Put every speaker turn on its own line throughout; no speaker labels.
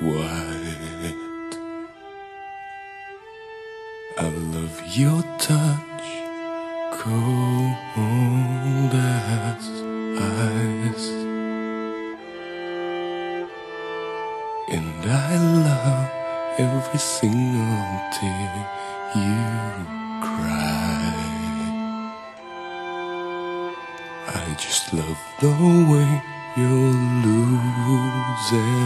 white. I love your touch, cold as ice. And I love every single tear you cry. I just love the way you're losing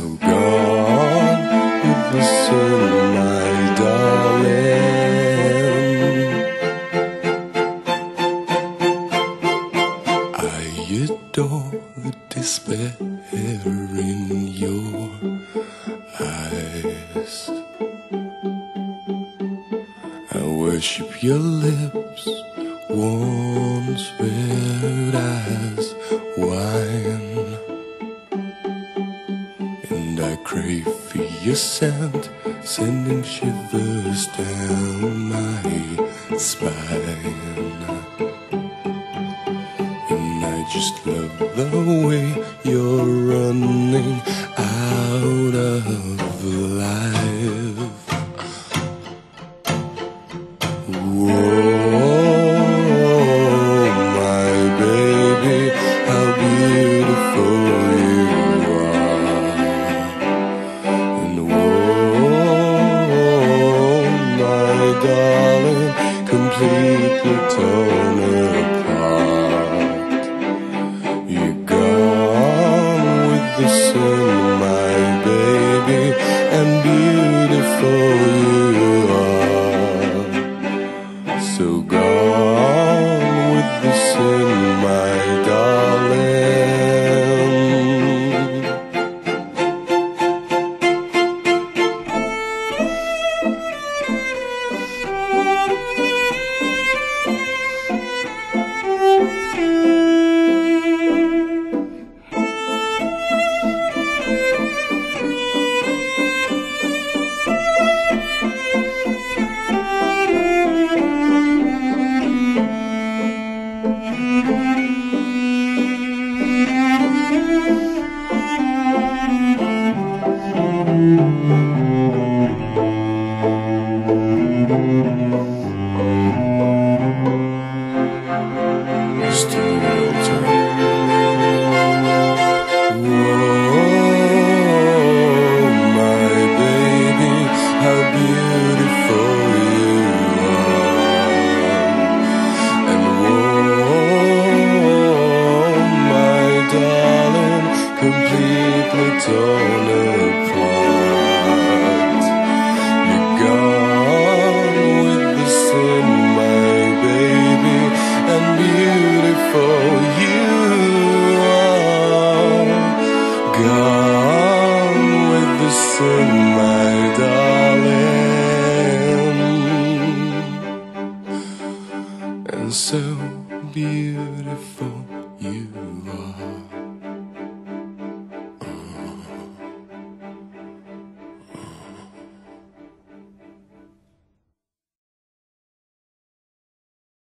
So gone with the sun, my darling. I adore the despair in your eyes. I worship your lips, once red as wine. I crave for your scent, sending shivers down my spine. And I just love the way you're running out of completely torn so beautiful you.